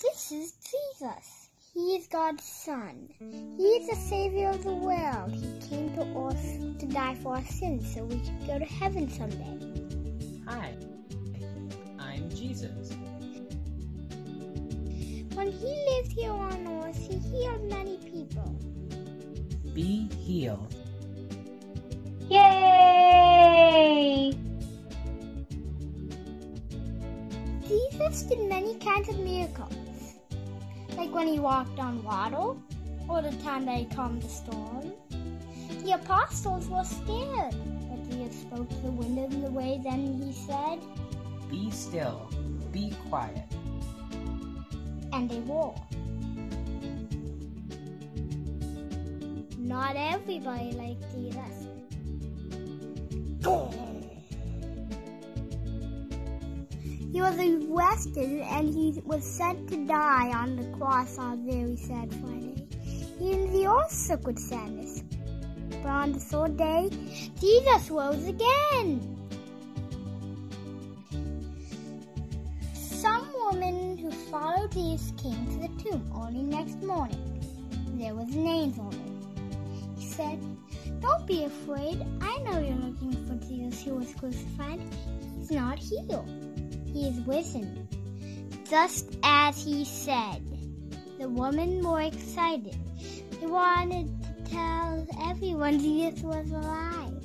This is Jesus. He is God's Son. He is the Savior of the world. He came to earth to die for our sins so we could go to heaven someday. Hi, I'm Jesus. When he lived here on earth, he healed many people. Be healed. Yay! Jesus did many kinds of miracles, like when he walked on water, or the time that he calmed the storm. The apostles were scared, but Jesus spoke to the wind and the waves, and he said, Be still. Be quiet. and they were. Not everybody liked Jesus. He was arrested and he was sent to die on the cross on a very sad Friday. Even the also could sadness. But on the third day, Jesus rose again. Some woman who followed Jesus came to the tomb early next morning. There was an angel there. He said, Don't be afraid. I know you're looking for Jesus who was crucified. He's not here. He is risen. Just as he said. The woman more excited. They wanted to tell everyone Jesus was alive.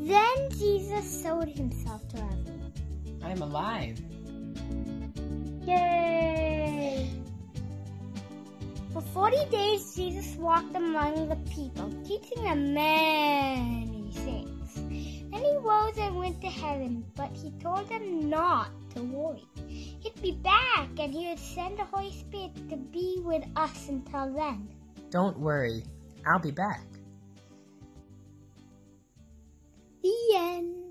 Then Jesus showed himself to everyone. I'm alive. Yay! For 40 days, Jesus walked among the people, teaching them many and went to heaven, but he told them not to worry. He'd be back and he would send the Holy Spirit to be with us until then. Don't worry. I'll be back. The end.